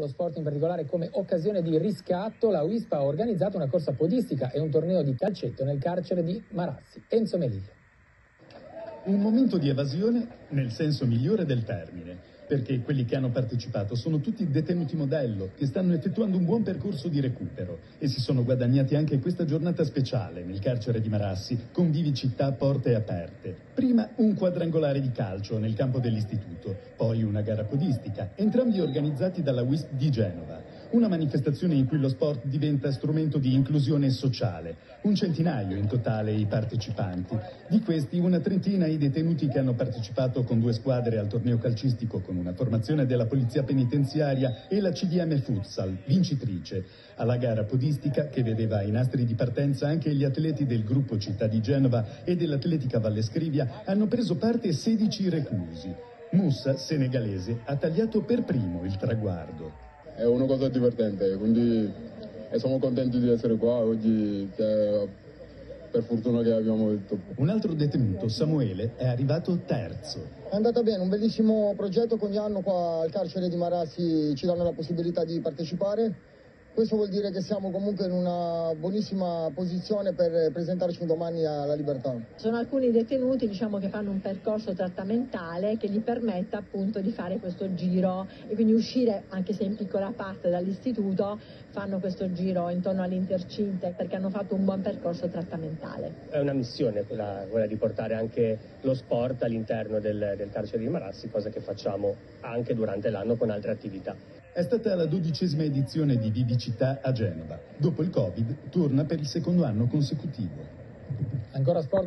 Lo sport in particolare come occasione di riscatto, la WISP ha organizzato una corsa podistica e un torneo di calcetto nel carcere di Marassi. Enzo Melillo. Un momento di evasione nel senso migliore del termine perché quelli che hanno partecipato sono tutti detenuti modello che stanno effettuando un buon percorso di recupero e si sono guadagnati anche questa giornata speciale nel carcere di Marassi con vivicità porte aperte. Prima un quadrangolare di calcio nel campo dell'istituto, poi una gara podistica, entrambi organizzati dalla WISP di Genova. Una manifestazione in cui lo sport diventa strumento di inclusione sociale. Un centinaio in totale i partecipanti. Di questi una trentina i detenuti che hanno partecipato con due squadre al torneo calcistico con una formazione della polizia penitenziaria e la CDM Futsal, vincitrice. Alla gara podistica, che vedeva ai nastri di partenza anche gli atleti del gruppo Città di Genova e dell'Atletica Valle Scrivia, hanno preso parte 16 reclusi. Mussa, senegalese, ha tagliato per primo il traguardo è una cosa divertente, quindi siamo contenti di essere qua oggi. Cioè, per fortuna che abbiamo il top. Un altro detenuto, Samuele, è arrivato terzo. È andata bene, un bellissimo progetto che ogni anno qua al carcere di Marassi ci danno la possibilità di partecipare questo vuol dire che siamo comunque in una buonissima posizione per presentarci domani alla libertà. Sono alcuni detenuti diciamo, che fanno un percorso trattamentale che gli permette appunto di fare questo giro e quindi uscire, anche se in piccola parte dall'istituto, fanno questo giro intorno all'intercinte perché hanno fatto un buon percorso trattamentale. È una missione quella, quella di portare anche lo sport all'interno del, del carcere di Marassi, cosa che facciamo anche durante l'anno con altre attività. È stata la dodicesima edizione di Vivicità a Genova. Dopo il Covid torna per il secondo anno consecutivo. Ancora sport.